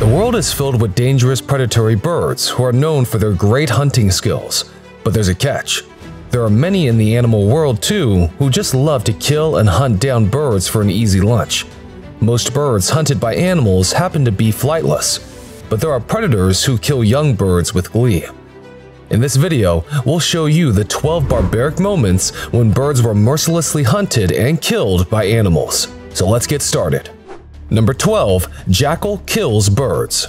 The world is filled with dangerous predatory birds who are known for their great hunting skills, but there's a catch. There are many in the animal world too who just love to kill and hunt down birds for an easy lunch. Most birds hunted by animals happen to be flightless, but there are predators who kill young birds with glee. In this video, we'll show you the 12 barbaric moments when birds were mercilessly hunted and killed by animals. So let's get started. Number 12. Jackal kills birds.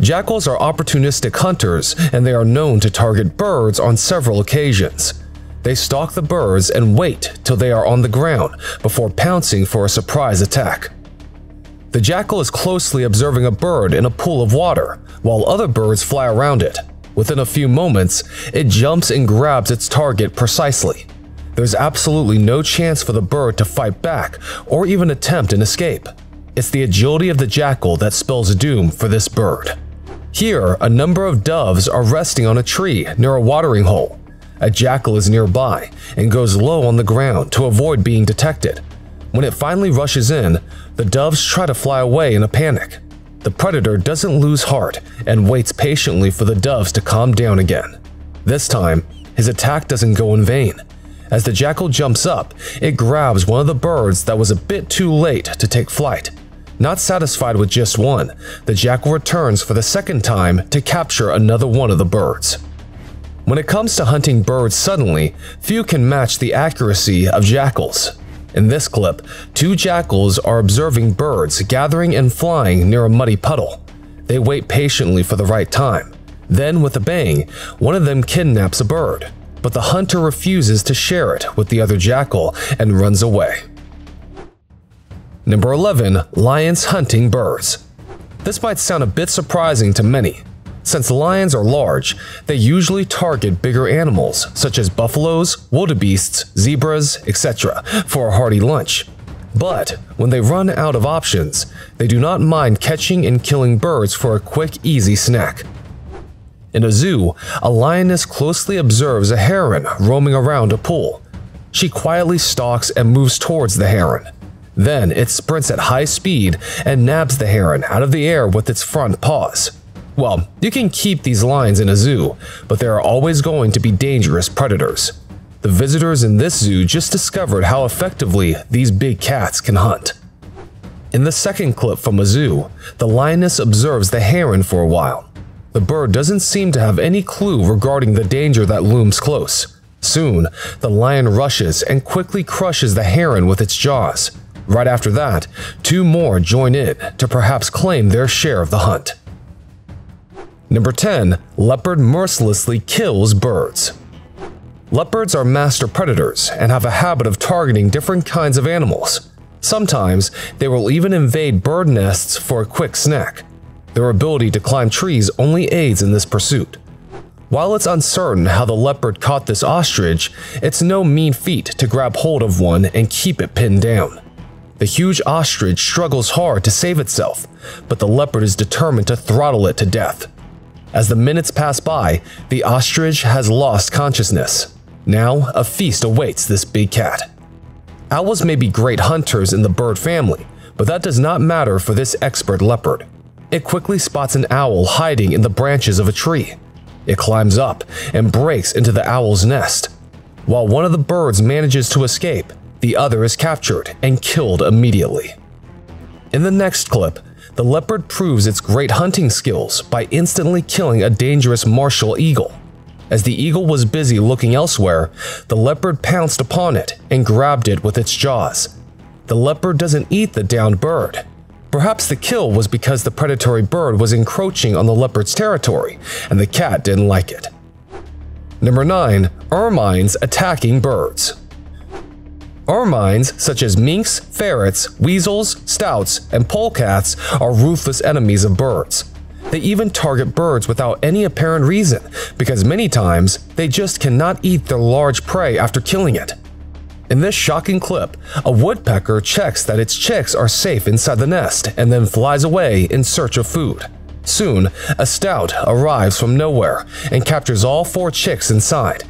Jackals are opportunistic hunters and they are known to target birds on several occasions. They stalk the birds and wait till they are on the ground before pouncing for a surprise attack. The jackal is closely observing a bird in a pool of water while other birds fly around it. Within a few moments, it jumps and grabs its target precisely. There's absolutely no chance for the bird to fight back or even attempt an escape. It's the agility of the jackal that spells doom for this bird. Here, a number of doves are resting on a tree near a watering hole. A jackal is nearby and goes low on the ground to avoid being detected. When it finally rushes in, the doves try to fly away in a panic. The predator doesn't lose heart and waits patiently for the doves to calm down again. This time, his attack doesn't go in vain. As the jackal jumps up, it grabs one of the birds that was a bit too late to take flight not satisfied with just one, the jackal returns for the second time to capture another one of the birds. When it comes to hunting birds suddenly, few can match the accuracy of jackals. In this clip, two jackals are observing birds gathering and flying near a muddy puddle. They wait patiently for the right time. Then, with a bang, one of them kidnaps a bird, but the hunter refuses to share it with the other jackal and runs away. Number 11. Lions hunting birds. This might sound a bit surprising to many. Since lions are large, they usually target bigger animals such as buffaloes, wildebeests, zebras, etc. for a hearty lunch. But when they run out of options, they do not mind catching and killing birds for a quick, easy snack. In a zoo, a lioness closely observes a heron roaming around a pool. She quietly stalks and moves towards the heron. Then it sprints at high speed and nabs the heron out of the air with its front paws. Well, you can keep these lions in a zoo, but there are always going to be dangerous predators. The visitors in this zoo just discovered how effectively these big cats can hunt. In the second clip from a zoo, the lioness observes the heron for a while. The bird doesn't seem to have any clue regarding the danger that looms close. Soon, the lion rushes and quickly crushes the heron with its jaws. Right after that, two more join in to perhaps claim their share of the hunt. Number 10. Leopard mercilessly kills birds. Leopards are master predators and have a habit of targeting different kinds of animals. Sometimes, they will even invade bird nests for a quick snack. Their ability to climb trees only aids in this pursuit. While it's uncertain how the leopard caught this ostrich, it's no mean feat to grab hold of one and keep it pinned down. The huge ostrich struggles hard to save itself, but the leopard is determined to throttle it to death. As the minutes pass by, the ostrich has lost consciousness. Now, a feast awaits this big cat. Owls may be great hunters in the bird family, but that does not matter for this expert leopard. It quickly spots an owl hiding in the branches of a tree. It climbs up and breaks into the owl's nest. While one of the birds manages to escape, the other is captured and killed immediately. In the next clip, the leopard proves its great hunting skills by instantly killing a dangerous martial eagle. As the eagle was busy looking elsewhere, the leopard pounced upon it and grabbed it with its jaws. The leopard doesn't eat the downed bird. Perhaps the kill was because the predatory bird was encroaching on the leopard's territory and the cat didn't like it. Number 9. Ermines attacking birds. Ermines, such as minks, ferrets, weasels, stoats, and polecats, are ruthless enemies of birds. They even target birds without any apparent reason, because many times they just cannot eat their large prey after killing it. In this shocking clip, a woodpecker checks that its chicks are safe inside the nest and then flies away in search of food. Soon, a stoat arrives from nowhere and captures all four chicks inside.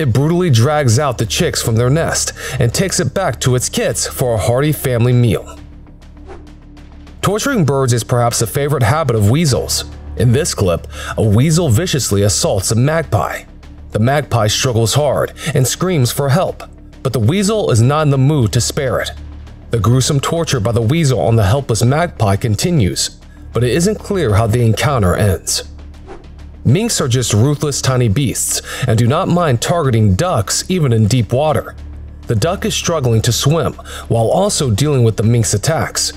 It brutally drags out the chicks from their nest and takes it back to its kits for a hearty family meal. Torturing birds is perhaps a favorite habit of weasels. In this clip, a weasel viciously assaults a magpie. The magpie struggles hard and screams for help, but the weasel is not in the mood to spare it. The gruesome torture by the weasel on the helpless magpie continues, but it isn't clear how the encounter ends. Minks are just ruthless tiny beasts and do not mind targeting ducks even in deep water. The duck is struggling to swim while also dealing with the mink's attacks.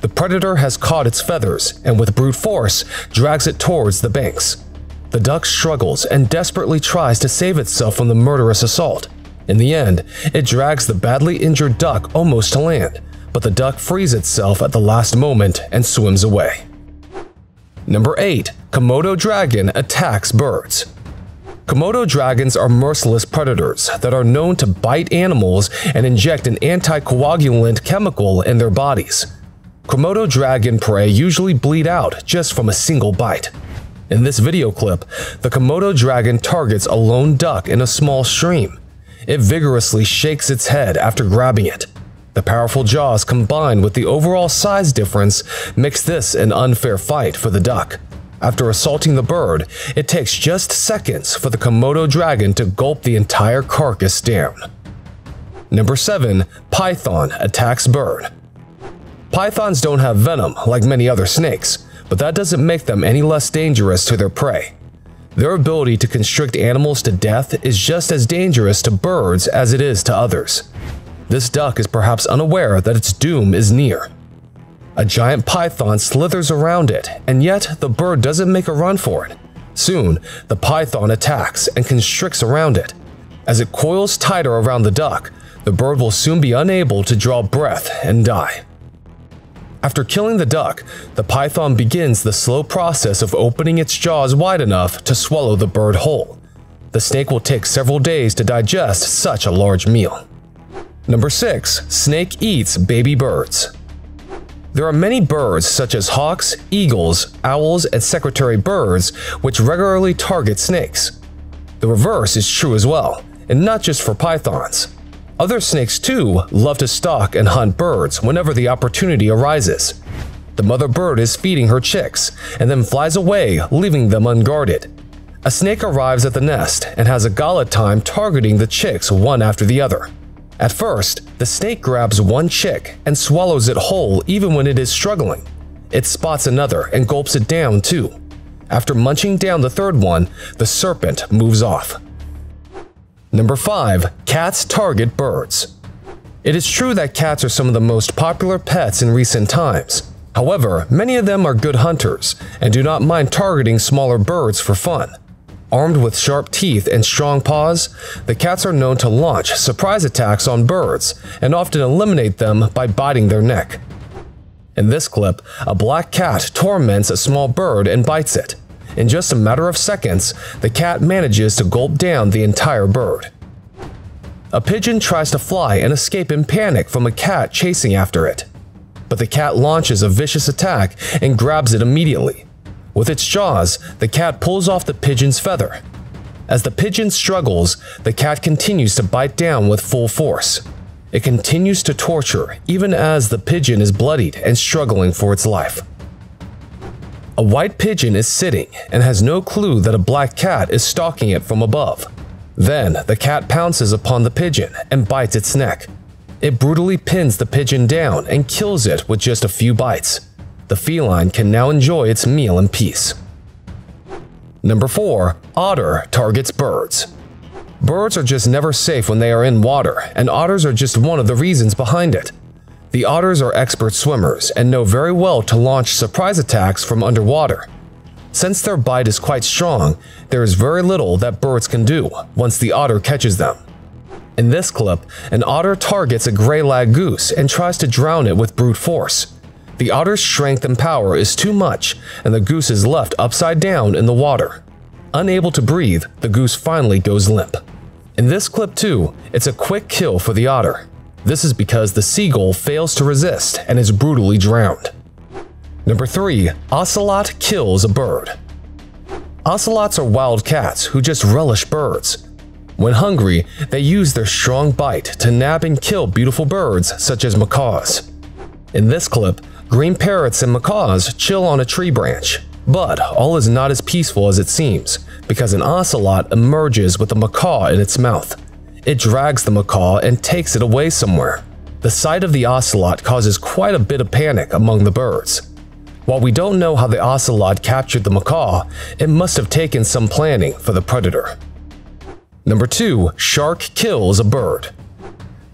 The predator has caught its feathers and with brute force drags it towards the banks. The duck struggles and desperately tries to save itself from the murderous assault. In the end, it drags the badly injured duck almost to land, but the duck frees itself at the last moment and swims away. Number 8. Komodo Dragon Attacks Birds Komodo dragons are merciless predators that are known to bite animals and inject an anticoagulant chemical in their bodies. Komodo dragon prey usually bleed out just from a single bite. In this video clip, the Komodo dragon targets a lone duck in a small stream. It vigorously shakes its head after grabbing it. The powerful jaws combined with the overall size difference makes this an unfair fight for the duck. After assaulting the bird, it takes just seconds for the Komodo dragon to gulp the entire carcass down. Number 7. Python attacks bird. Pythons don't have venom like many other snakes, but that doesn't make them any less dangerous to their prey. Their ability to constrict animals to death is just as dangerous to birds as it is to others. This duck is perhaps unaware that its doom is near. A giant python slithers around it, and yet the bird doesn't make a run for it. Soon, the python attacks and constricts around it. As it coils tighter around the duck, the bird will soon be unable to draw breath and die. After killing the duck, the python begins the slow process of opening its jaws wide enough to swallow the bird whole. The snake will take several days to digest such a large meal. Number 6. Snake eats baby birds. There are many birds such as hawks, eagles, owls, and secretary birds which regularly target snakes. The reverse is true as well, and not just for pythons. Other snakes, too, love to stalk and hunt birds whenever the opportunity arises. The mother bird is feeding her chicks and then flies away, leaving them unguarded. A snake arrives at the nest and has a gala time targeting the chicks one after the other. At first, the snake grabs one chick and swallows it whole even when it is struggling. It spots another and gulps it down too. After munching down the third one, the serpent moves off. Number 5. Cats target birds. It is true that cats are some of the most popular pets in recent times. However, many of them are good hunters and do not mind targeting smaller birds for fun. Armed with sharp teeth and strong paws, the cats are known to launch surprise attacks on birds and often eliminate them by biting their neck. In this clip, a black cat torments a small bird and bites it. In just a matter of seconds, the cat manages to gulp down the entire bird. A pigeon tries to fly and escape in panic from a cat chasing after it. But the cat launches a vicious attack and grabs it immediately. With its jaws, the cat pulls off the pigeon's feather. As the pigeon struggles, the cat continues to bite down with full force. It continues to torture even as the pigeon is bloodied and struggling for its life. A white pigeon is sitting and has no clue that a black cat is stalking it from above. Then, the cat pounces upon the pigeon and bites its neck. It brutally pins the pigeon down and kills it with just a few bites. The feline can now enjoy its meal in peace. Number 4. Otter targets birds. Birds are just never safe when they are in water, and otters are just one of the reasons behind it. The otters are expert swimmers and know very well to launch surprise attacks from underwater. Since their bite is quite strong, there is very little that birds can do once the otter catches them. In this clip, an otter targets a gray lag goose and tries to drown it with brute force. The otter's strength and power is too much, and the goose is left upside down in the water. Unable to breathe, the goose finally goes limp. In this clip too, it's a quick kill for the otter. This is because the seagull fails to resist and is brutally drowned. Number 3. Ocelot kills a bird. Ocelots are wild cats who just relish birds. When hungry, they use their strong bite to nab and kill beautiful birds such as macaws. In this clip, Green parrots and macaws chill on a tree branch. But all is not as peaceful as it seems, because an ocelot emerges with a macaw in its mouth. It drags the macaw and takes it away somewhere. The sight of the ocelot causes quite a bit of panic among the birds. While we don't know how the ocelot captured the macaw, it must have taken some planning for the predator. Number 2. Shark kills a bird.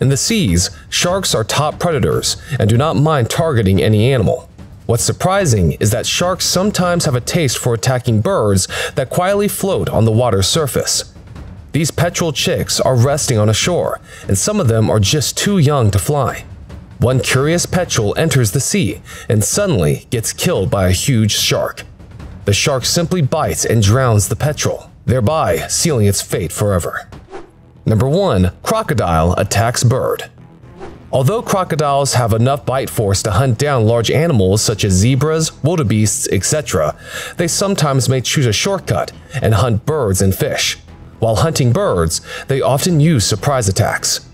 In the seas, sharks are top predators and do not mind targeting any animal. What's surprising is that sharks sometimes have a taste for attacking birds that quietly float on the water's surface. These petrel chicks are resting on a shore, and some of them are just too young to fly. One curious petrel enters the sea and suddenly gets killed by a huge shark. The shark simply bites and drowns the petrel, thereby sealing its fate forever. Number 1. Crocodile attacks bird. Although crocodiles have enough bite force to hunt down large animals such as zebras, wildebeests, etc., they sometimes may choose a shortcut and hunt birds and fish. While hunting birds, they often use surprise attacks.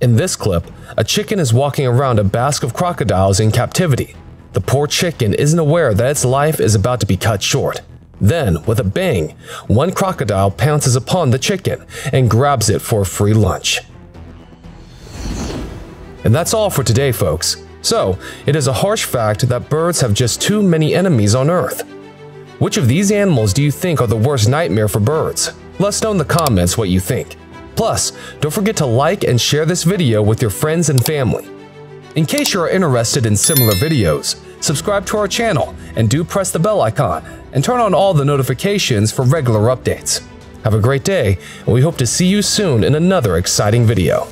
In this clip, a chicken is walking around a bask of crocodiles in captivity. The poor chicken isn't aware that its life is about to be cut short. Then, with a bang, one crocodile pounces upon the chicken and grabs it for a free lunch. And that's all for today, folks. So, it is a harsh fact that birds have just too many enemies on Earth. Which of these animals do you think are the worst nightmare for birds? Let us know in the comments what you think. Plus, don't forget to like and share this video with your friends and family. In case you are interested in similar videos, subscribe to our channel and do press the bell icon and turn on all the notifications for regular updates. Have a great day, and we hope to see you soon in another exciting video.